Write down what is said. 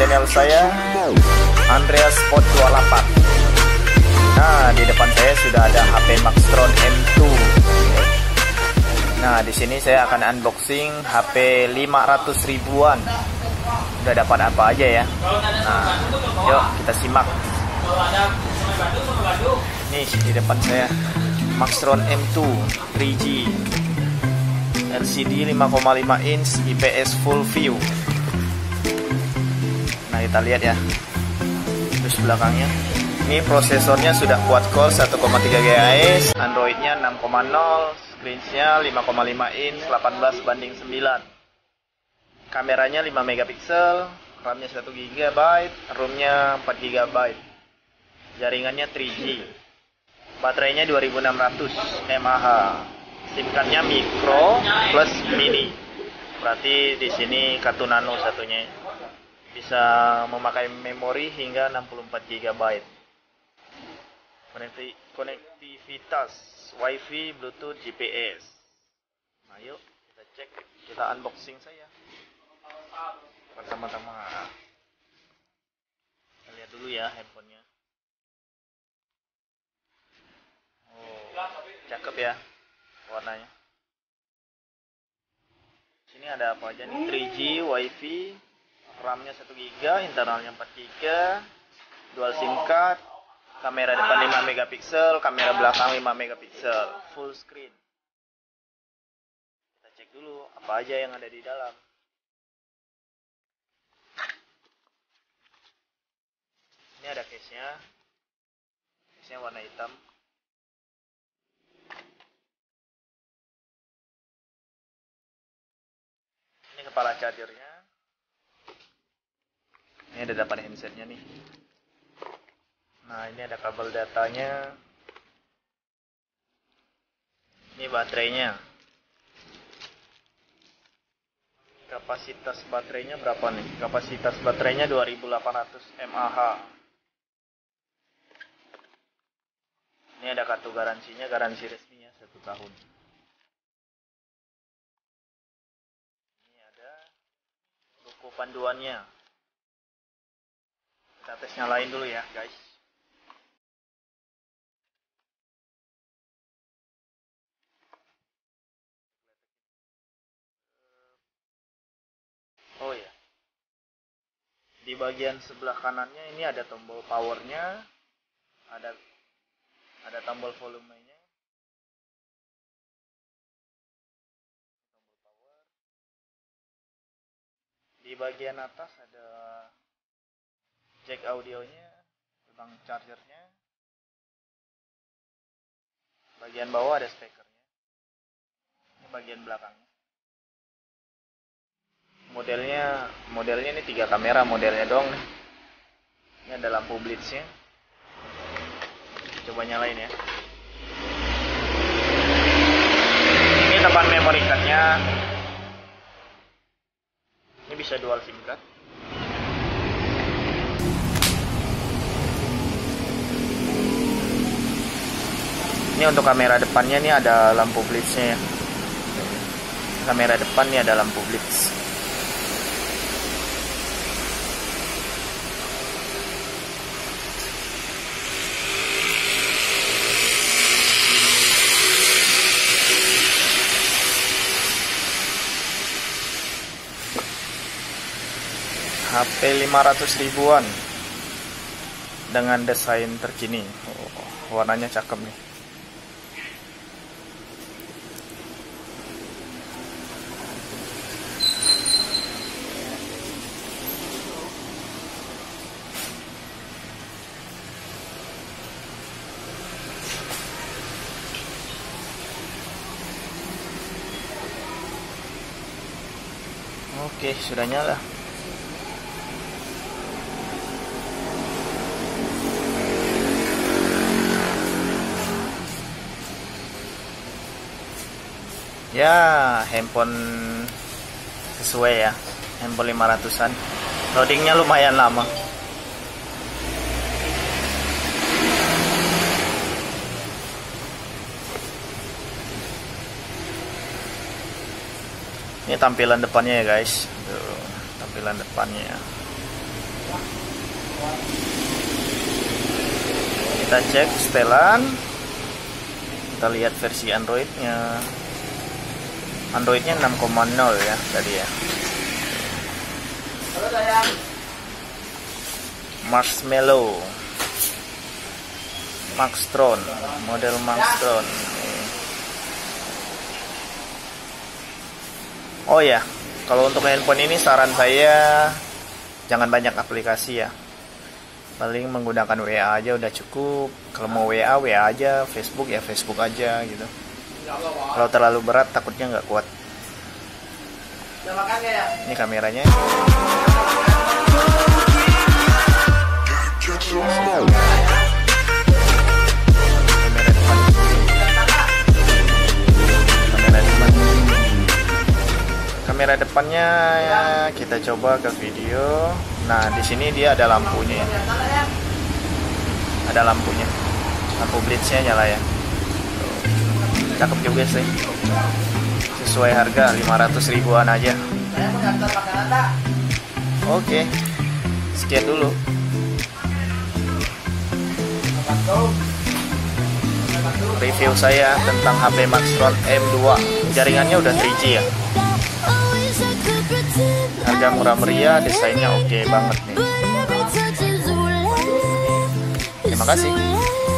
channel saya Andreas Spot 28 Nah di depan saya sudah ada HP Maxtron M2 Nah di sini saya akan unboxing HP 500 ribuan. Udah dapat apa aja ya? Nah yuk kita simak. Nih di depan saya Maxtron M2 3G LCD 5,5 inch IPS full view kita lihat ya. Terus belakangnya ini prosesornya sudah quad core 1,3 GHz Androidnya 6,0 screensnya 5,5 inch 18 banding 9 kameranya 5 megapiksel RAM-nya 1 GB ROM-nya 4 GB jaringannya 3G baterainya 2600 mAh. SIM cardnya micro plus mini. Berarti di sini kartu nano satunya. Bisa memakai memori hingga 64 GB. Konektivitas WiFi, Bluetooth, GPS. Nah, kita cek, kita unboxing saya. Pertama-tama kita lihat dulu ya handphonenya. Oh, cakep ya warnanya sini ada apa aja nih 3G WiFi RAM-nya 1 GB internalnya 4 GB dual SIM card kamera depan 5 megapiksel kamera belakang 5 megapiksel full screen. Kita cek dulu apa aja yang ada di dalam. Ini ada case nya case nya warna hitam. Ini kepala chargernya ini ada dapat handsetnya nih. Nah ini ada kabel datanya. Ini baterainya. Kapasitas baterainya berapa nih? Kapasitas baterainya 2800 mAh. Ini ada kartu garansinya garansi resminya satu tahun. Buku panduannya kita tes nyalain dulu ya guys. Oh ya di bagian sebelah kanannya ini ada tombol powernya. Ada ada tombol volumenya. Di bagian atas ada jack audionya lubang chargernya. Bagian bawah ada speakernya. Ini bagian belakangnya. Modelnya modelnya ini tiga kamera modelnya dong ini ada lampu blitznya. Coba nyalain ya. Ini tempat memory cardnya. Ini bisa dual SIM card. Ini untuk kamera depannya ini ada lampu blitznya ya. Kamera depan ini ada lampu blitz. HP 500 ribuan dengan desain terkini oh, warnanya cakep nih Oke, sudah nyala. ya handphone sesuai ya. Handphone 500an loadingnya lumayan lama ini tampilan depannya ya guys. Tuh, tampilan depannya. Kita cek setelan. Kita lihat versi Androidnya. Androidnya 6,0 ya tadi ya. Marshmallow. Maxtron model Maxtron Oh ya kalau untuk handphone ini saran saya jangan banyak aplikasi ya. Paling menggunakan WA aja udah cukup. Kalau mau WA WA aja. Facebook ya Facebook aja gitu. Kalau terlalu berat takutnya nggak kuat. Ini kameranya depannya ya, kita coba ke video. Nah, di sini dia ada lampunya ya. Ada lampunya. Lampu blitznya nyala ya. Cakep juga sih. Sesuai harga 500 ribuan aja. Oke. Sekian dulu. Review saya tentang HP Maxtron M2. Jaringannya udah 3G ya harga murah meriah desainnya oke okay banget nih. Terima kasih